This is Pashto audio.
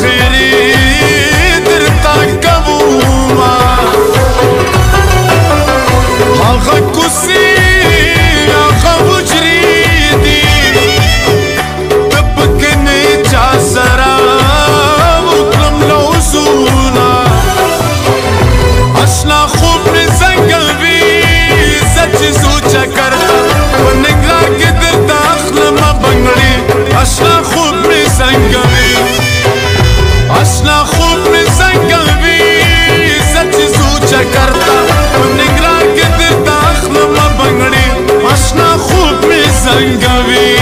querida. شکر تا نگران کې د داخله ما بنګړي آشنا خوب می زنګوي